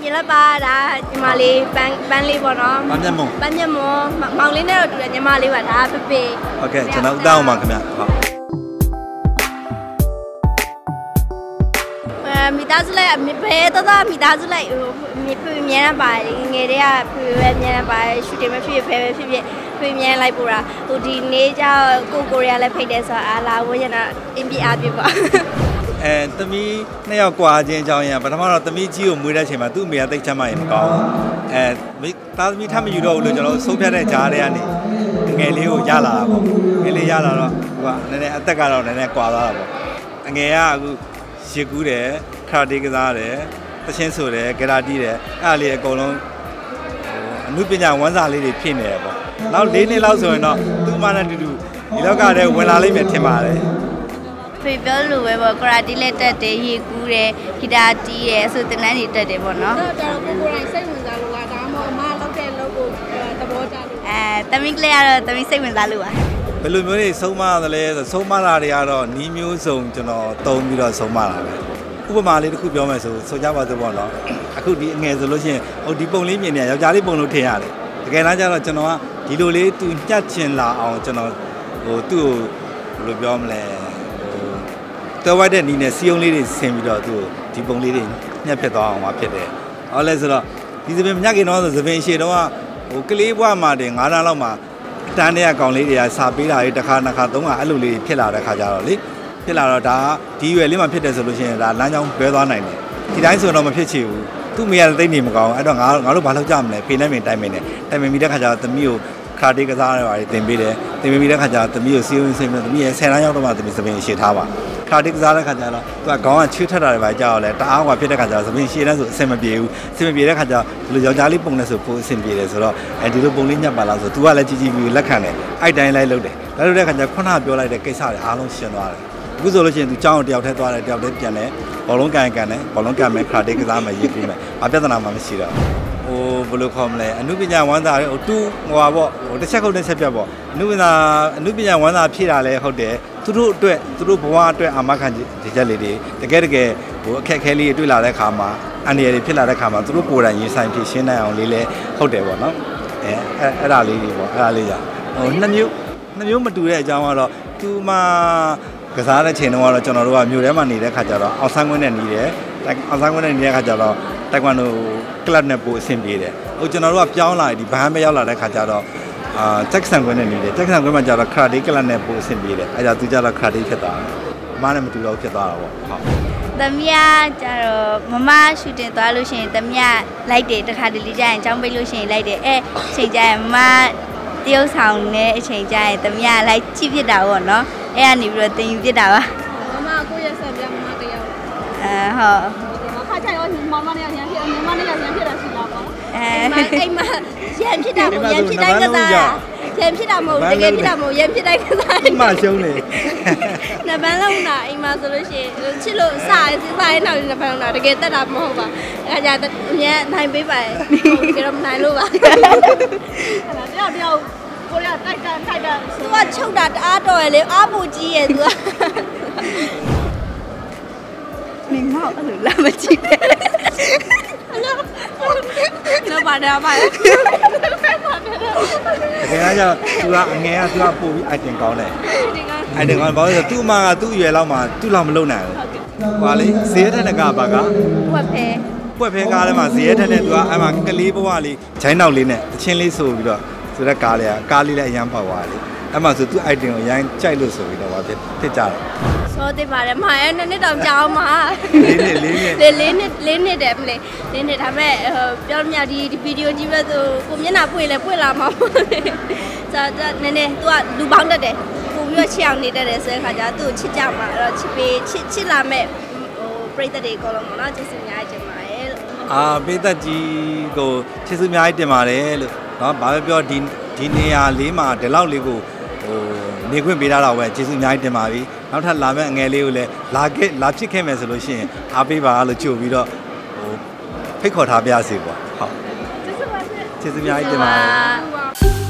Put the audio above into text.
ညီလက်ပါဒါညီမလေးပန်းပန်းလေးပေါ့နော်။မမျက်မုံပန်းမျက်မောမောင်လေးနဲ့တော့တူတယ်ညီမလေးပါဒါဖေဖေ။ဟုတ်ကဲ့ကျွန်တော်ဦးတောင်းပါခင်ဗျ။ဟုတ်အဲမိသားစုလိုက်ဘယ်တော့တော့မိသားစုလိုက်ဟိုမြေဖေအမြဲတမ်းပါတယ်ငယ်တည်းကဖေပဲအမြဲတမ်းပါတယ်ရှူတင်မဖြစ်ဖြစ်ဖဲပဲဖြစ်ဖြစ်ဖေအမြဲတမ်းလိုက်ပို့တာဟိုဒီနေ့ကျကိုကိုရီးယားလည်းဖိတ်တယ်ဆိုတော့အာလာဝင်းရတာအင်းပြအားပြပါ။ အဲသမီးနှစ်ယောက်ကွာချင်းအကြောင်းရပထမတော့သမီးကြီးကိုမွေးတဲ့အချိန်မှာသူ့အမေကတိတ်ချမ်းမရင်မကောင်းဘူး။အဲမိသားသမီးထပ်မယူတော့ဘူးလို့ကျွန်တော်ဆုံးဖြတ်တဲ့ကြားထဲကနေငယ်လေးကိုရလာတာပေါ့။ငယ်လေးရလာတော့သူကနည်းနည်းအသက်ကတော့နည်းနည်းကွာသွားတာပေါ့။အငယ်ကအခုရေကူးတယ်ခရာတေးကစားတယ်တချင်းဆိုတယ်ဂရာတီးတယ်အဲ့ဒါလေးအကုန်လုံးအမှုပညာဝမ်းစာလေးတွေဖြစ်နေတယ်ပေါ့။နောက်၄နှစ်လောက်ဆိုရင်တော့သူ့မနဲ့တူတူဒီလောက်ကတည်းဝင်လာလိမ့်မယ်ထင်ပါတယ် ဖေပြောလို့ပဲပေါ့ကရာတီလက်တက်တယ်ရေကူးတယ်ဂီတာတီးတယ်ဆိုတင်တန်းတွေတက်တယ်ပေါ့နော်တော့တော်ကိုကိုယ်တိုင်စိတ်ဝင်စားလို့ကဒါမှမဟုတ်အမလောက်တဲ့လောက်ကိုသဘောကျလို့အဲတမီးကလေးကတော့တမီးစိတ်ဝင်စားလို့ပါ။ဘယ်လိုမျိုးတွေဆုံးမသလဲဆိုဆုံးမတာတွေကတော့နီးမျိုးစုံကျွန်တော်တုံးပြီးတော့ဆုံးမတာပဲ။ဥပမာလေးတစ်ခုပြောမယ်ဆိုဆိုကြပါစို့ပေါ့နော်။အခုဒီအငယ်ဆိုလို့ရှိရင်ဟိုဒီပုံလေးမြင်နေယောက်ျားလေးပုံလို့ထင်ရတယ်။တကယ်တမ်းကျတော့ကျွန်တော်ကဒီလိုလေးသူညှက်ချင်လာအောင်ကျွန်တော်ဟိုသူ့ကိုဘယ်လိုပြောမလဲဟို တော်ဝိုက်တဲ့နီးနဲ့စီယုံလေးတွေဆင်ပြီးတော့သူ့ကိုဒီပုံလေးတွေညှက်ဖြစ်သွားအောင်ပါဖြစ်တယ်။ဟောလဲဆိုတော့ဒီသပင်ညှက်ခင်တော့ဆိုသပင်ရှည်တော့ဟိုကလေးဘွားမှာတင်9တန်းလောက်မှာအတန်းတဲ့ကောင်လေးတွေကစာပေးတာတွေတစ်ခါနှစ်ခါသုံးခါအဲ့လိုလေးဖြစ်လာတဲ့ခါကျတော့လေဖြစ်လာတော့ဒါဒီရွယ်လေးမှဖြစ်တယ်ဆိုလို့ရှိရင်ဒါလမ်းကြောင်းဘဲသွားနိုင်တယ်ဒီတိုင်းဆိုတော့မဖြစ်ချင်ဘူးသူ့မိရတဲ့တိတ်နေမကောင်းအဲ့တော့ငါငါတို့ဘာလုပ်ကြမလဲဖေးနိုင်မင်တိုင်မင်နဲ့တိုင်မင်ပြီးတဲ့ခါကျတော့သမီးကို ခါတေးကစားရပါတယ်တင်ပေးတယ်တင်ပေးပြီးတဲ့ခါကျတော့သမီးကိုစီးဝင်စိတ်နဲ့သမီးရဲ့10လမ်းရောက်တော့မှသမီးသပင်ရှည်ထားပါခါတေးကစားတဲ့ခါကျတော့သူကခေါင်းကချွေးထက်တာတွေပါကြောက်လဲတအားကဖြစ်တဲ့ခါကျတော့သပင်ရှည်တဲ့ဆိုအဆင်မပြေဘူးအဆင်မပြေတဲ့ခါကျတော့ဒီလိုယောက်ျားလေးပုံနဲ့ဆိုပိုအဆင်ပြေတယ်ဆိုတော့အဲဒီလိုပုံလေးညက်ပါလားဆို तू ကလည်းကြီးကြီးပြီးလက်ခံတယ်အဲ့တိုင်းလိုက်လုပ်တယ်လိုက်လုပ်တဲ့ခါကျခုနကပြောလိုက်တဲ့ကိစ္စတွေအားလုံးရှင်းသွားတယ်အခုဆိုလို့ရှိရင် तू ကြောင်းတယောက်ထဲသွားတယ်တယောက်ထဲပြန်တယ်ဘောလုံးကန်ကန်တယ်ဘောလုံးကန်မယ်ခါတေးကစားမယ်ရေးပြီးမယ်ဘာပြဿနာမှမရှိတော့ဘူး ဟိုဘယ်လိုခေါ်မလဲအနုပညာဝမ်းသာတွေဟိုတူဟိုပါပေါ့ဟိုတစ်ချက်ခုတ်တစ်ချက်ပြတ်ပေါ့အနုပညာအနုပညာဝမ်းသာဖြည့်တာလည်းဟုတ်တယ်သူတို့အတွက်သူတို့ဘဝအတွက်အာမခံဒီချက်လေးတွေတကယ်တကယ်ဟိုအခက်အခဲလေးတွေတွေ့လာတဲ့ခါမှာအန်ဒီရတွေဖြစ်လာတဲ့ခါမှာသူတို့ကိုယ်တိုင်ရင်ဆိုင်ဖြစ်ရှင်းနိုင်အောင်လေးလဲဟုတ်တယ်ပေါ့နော်အဲအဲ့အဲ့ဒါလေးတွေပေါ့အဲ့ဒါလေးじゃဟိုနှစ်မျိုးနှစ်မျိုးမတူတဲ့အကြောင်းကတော့သူမှကစားတဲ့ချိန်တုန်းကတော့ကျွန်တော်တို့ကမြို့ထဲမှာနေတဲ့ခါကျတော့အောင်ဆန်းကွင်းနဲ့နေတယ်အောင်ဆန်းကွင်းနဲ့နေတဲ့ခါကျတော့ တိုက်ကွမ်ဒိုကလပ်နဲ့ပို့အဆင်ပြေတယ်ဟိုကျွန်တော်တို့ကပြောင်းလာဒီဘဟန်ပဲရောက်လာတဲ့ခါကျတော့အာတက်ဆန်ကွင်းနဲ့နေတယ်တက်ဆန်ကွင်းမှာကျတော့ခရာတေးကလပ်နဲ့ပို့အဆင်ပြေတယ်အဲ့ဒါသူကျတော့ခရာတေးဖြစ်သွားတယ်အမားနဲ့မတူတော့ဖြစ်သွားတာပေါ့ဟုတ်သမီးကကျတော့မမရှူတင်သွားလို့ရှိရင်သမီးကလိုက်တယ်တခါတလေကျရင်ကြောင်းပိတ်လို့ရှိရင်လိုက်တယ်အဲချိန်ကျရင်မမတရုပ်ဆောင်နေအချိန်ကျရင်သမီးကလိုက်ကြည့်ဖြစ်တာပေါ့နော်အဲကနေပြီးတော့တင်ယူဖြစ်တာပါမမကိုယ့်ရဲ့ဆက်ပြမမတယောက်အဲဟုတ် ခါချရောမမနဲ့ရန်ဖြစ်မမနဲ့ရန်ဖြစ်တာရှိလားပေါ့အဲအိမ်မှာရန်ဖြစ်တာမဟုတ်ရန်ဖြစ်တိုင်းကစားတာရန်ဖြစ်တာမဟုတ်တကယ်ဖြစ်တာမဟုတ်ရန်ဖြစ်တိုင်းကစားဒီမှာရှုံးနေနှစ်ပန်းလုံးတာအိမ်မှာဆိုလို့ရှိရင်ချစ်လို့စားစားရင်နောက်နှစ်ပန်းလုံးတာတကယ်တက်တာမဟုတ်ပါအဲဒါကြအမြဲနိုင်ပေးပါရဲ့တကယ်တော့မနိုင်လို့ပါအဲ့ဒါတယောက်တယောက်ကိုရတိုက်တာတိုက်တာသူကချုပ်တာတအားတော်ရလေအားပူကြီးရဲ့သူက ဟောက်အဲ့လိုလာမကြည့်ပဲနော်ပါဒါပါတကယ်တော့သူကအငယ်ကသူကပို့ပြီးအတင်ကောင်းတယ်အတင်ကောင်းဘာလို့လဲသူ့အမကသူ့အရွယ်လောက်မှသူ့လောက်မလုံနိုင်ဘူးဟွာလေဇေယထက်တကဘာကပွက်ဖဲပွက်ဖဲကားထဲမှာဇေယထက်နဲ့သူကအမကလေးဘဝလေးဂျိုင်းနောက်လေးနဲ့အချင်းလေးဆိုပြီးတော့ဆိုတဲ့ကားလေးကကားလေးလည်းအရန်ပါသွားလေအဲ့မှာဆိုသူ့ item ကိုအရန်ကြိုက်လို့ဆိုပြီးတော့ဗာဖြစ်ကြတယ် စောသေးပါတယ်မာရဲ့နှစ်နှစ်တောင်ကြာအောင်ပါလေးနှစ်လေးနှစ်လေးနှစ်လေးနှစ်တယ်မလေးလေးနှစ်ဒါပေမဲ့ပြောမြဒီဒီဗီဒီယိုကြီးပဲဆိုကိုမျက်နှာပွင့်လဲပွင့်လာမှာပေါ့လေဆိုတော့နည်းနည်း तू ကလူပေါင်းတတ်တယ်ပို့ပြီးတော့ချစ်အောင်နေတတ်တယ်ဆိုတဲ့ခါကျသူ့ကိုချစ်ကြမှာအဲ့တော့ချစ်ပေးချစ်ချစ်လာမဲ့ဟိုပရိသတ်တွေအကုန်လုံးပေါ့နော်ကျေးဇူးအများကြီးတင်ပါတယ်လို့အာပရိသတ်ကြီးကိုကျေးဇူးအများကြီးတင်ပါတယ်လို့နော်ဘာပဲပြောဒီဒီနေရာလေးမှာဒီလောက်လေးကို ဟိုနေခွင့်ပေးတာတော့ပဲကျေးဇူးအများကြီးတင်ပါပြီနောက်ထပ်လာမယ့်အငယ်လေးကိုလည်းလာခဲ့လာဖြစ်ခဲ့မယ်ဆိုလို့ရှိရင်အားပေးပါလို့ကြို့ပြီးတော့ဟိုဖိတ်ခေါ်ထားပြစေပေါ့ဟုတ်ကျေးဇူးပါကျေးဇူးအများကြီးတင်ပါတယ်ဟို